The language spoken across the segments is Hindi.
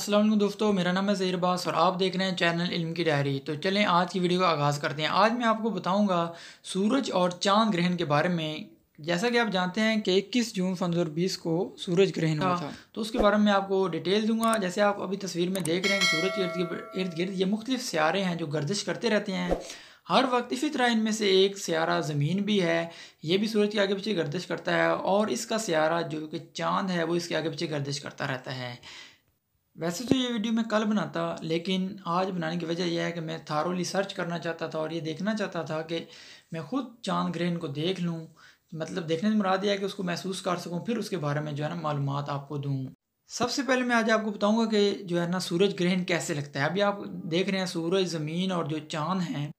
अस्सलाम वालेकुम दोस्तों मेरा नाम है ज़हीर बास और आप देख रहे हैं चैनल इल्म की डायरी। तो चलें आज की वीडियो का आगाज़ करते हैं। आज मैं आपको बताऊँगा सूरज और चाँद ग्रहण के बारे में। जैसा कि आप जानते हैं कि 21 जून सन बीस को सूरज ग्रहण हुआ था। तो उसके बारे में आपको डिटेल दूँगा। जैसे आप अभी तस्वीर में देख रहे हैं कि सूरज के इर्द गिर्द ये मुख्तलिफ़ सियारे हैं जो गर्दिश करते रहते हैं। हर वक्त इसी तरह इनमें से एक सियारा ज़मीन भी है ये भी सूरज के आगे पीछे गर्दिश करता है और इसका सियारा जो कि चाँद है वो इसके आगे पीछे गर्दिश करता रहता है। वैसे तो ये वीडियो मैं कल बनाता, लेकिन आज बनाने की वजह यह है कि मैं थारोली सर्च करना चाहता था और ये देखना चाहता था कि मैं ख़ुद चाँद ग्रहण को देख लूँ। मतलब देखने से मुराद यह है कि उसको महसूस कर सकूँ, फिर उसके बारे में जो है ना मालूम आपको दूँ। सबसे पहले मैं आज आपको बताऊँगा कि जो है ना सूरज ग्रहण कैसे लगता है। अभी आप देख रहे हैं सूरज, ज़मीन और जो चाँद हैं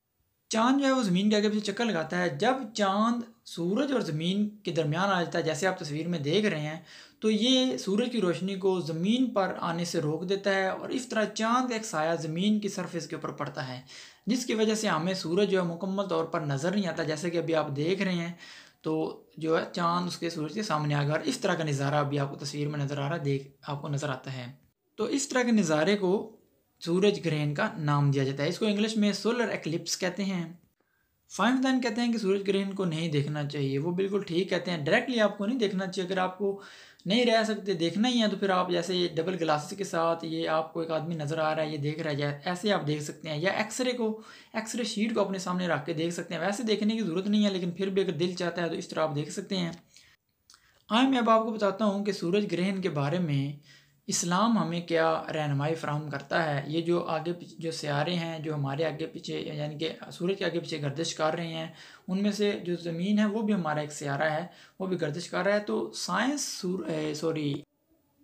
चाँद जो है वो ज़मीन के आगे पीछे चक्कर लगाता है। जब चाँद सूरज और ज़मीन के दरमियान आ जाता है, जैसे आप तस्वीर में देख रहे हैं तो ये सूरज की रोशनी को ज़मीन पर आने से रोक देता है और इस तरह चाँद का एक साया ज़मीन की सरफेस के ऊपर पड़ता है, जिसकी वजह से हमें सूरज जो है मुकम्मल तौर पर नज़र नहीं आता। जैसे कि अभी आप देख रहे हैं तो जो है चाँद उसके सूरज के सामने आ गया और इस तरह का नज़ारा अभी आपको तस्वीर में नज़र आ रहा है, देख आपको नज़र आता है। तो इस तरह के नज़ारे को सूरज ग्रहण का नाम दिया जाता है। इसको इंग्लिश में सोलर एक्लिप्स कहते हैं। फाइनदान कहते हैं कि सूरज ग्रहण को नहीं देखना चाहिए। वो बिल्कुल ठीक कहते हैं। डायरेक्टली आपको नहीं देखना चाहिए। अगर आपको नहीं रह सकते, देखना ही है तो फिर आप जैसे ये डबल ग्लासेस के साथ ये आपको एक आदमी नज़र आ रहा है, ये देख रहा है ऐसे आप देख सकते हैं, या एक्सरे को एक्सरे शीट को अपने सामने रख के देख सकते हैं। वैसे देखने की ज़रूरत नहीं है, लेकिन फिर भी अगर दिल चाहता है तो इस तरह आप देख सकते हैं। आज मैं अब आपको बताता हूँ कि सूरज ग्रहण के बारे में इस्लाम हमें क्या रहनमाई फ्राहम करता है? ये जो आगे जो सियारे हैं, जो हमारे आगे पीछे, यानी कि सूरज के आगे पीछे गर्दिश कर रहे हैं, उनमें से जो ज़मीन है, वो भी हमारा एक सियारा है, वो भी गर्दिश कर रहा है। तो साइंस सॉरी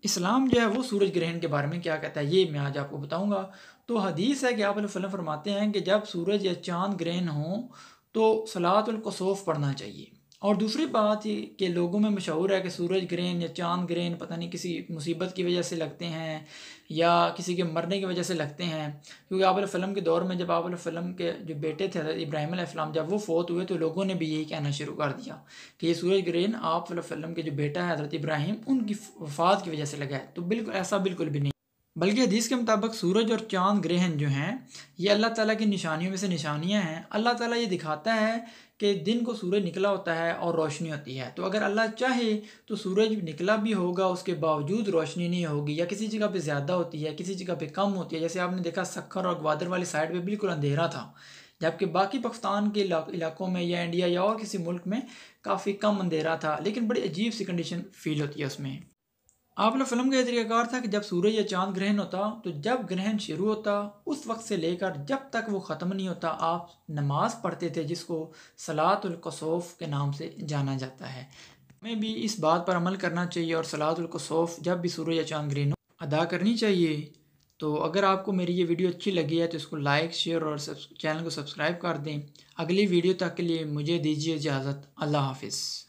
इस्लाम जो है, वो सूरज ग्रहण के बारे में क्या कहता है, ये मैं आज आपको बताऊँगा। तो हदीस है कि आप फरमाते हैं कि जब सूरज या चाँद ग्रहण हो तो सलातुल्कसूफ़ पढ़ना चाहिए। और दूसरी बात ये कि लोगों में मशहूर है कि सूरज ग्रहण या चाँद ग्रहण पता नहीं किसी मुसीबत की वजह से लगते हैं या किसी के मरने की वजह से लगते हैं। क्योंकि आबल फ़िल्म के दौर में जब आबल फ़िल्म के जो बेटे थे, इब्राहिम इस्लाम जब वो फोत हुए तो लोगों ने भी यही कहना शुरू कर दिया कि ये सूरज ग्रहण आप फ़िल्म के जो बेटा है हज़रत इब्राहिम, उनकी वफात की वजह से लगा है। तो बिल्कुल, ऐसा बिल्कुल भी नहीं। बल्कि हदीस के मुताबिक सूरज और चाँद ग्रहण जो हैं, ये अल्लाह ताला की निशानियों में से निशानियाँ हैं। अल्लाह ताला ये दिखाता है कि दिन को सूरज निकला होता है और रोशनी होती है। तो अगर अल्लाह चाहे तो सूरज निकला भी होगा, उसके बावजूद रोशनी नहीं होगी। या किसी जगह पे ज़्यादा होती है, किसी जगह पे कम होती है। जैसे आपने देखा सखर और ग्वादर वाली साइड पे बिल्कुल अंधेरा था, जबकि बाकी पाकिस्तान के इलाकों में या इंडिया या और किसी मुल्क में काफ़ी कम अंधेरा था। लेकिन बड़ी अजीब सी कंडीशन फील होती है उसमें। आप लोग फ़िल्म का तरीक़ाकार था कि जब सूरज या चाँद ग्रहण होता तो जब ग्रहण शुरू होता, उस वक्त से लेकर जब तक वो ख़त्म नहीं होता, आप नमाज़ पढ़ते थे, जिसको सलातुल्कसौफ़ के नाम से जाना जाता है। हमें भी इस बात पर अमल करना चाहिए और सलातुल्कसौफ़ जब भी सूरज या चाँद ग्रहण अदा करनी चाहिए तो अगर आपको मेरी ये वीडियो अच्छी लगी है तो इसको लाइक, शेयर और चैनल को सब्सक्राइब कर दें। अगली वीडियो तक के लिए मुझे दीजिए इजाज़त। अल्लाह हाफिज़।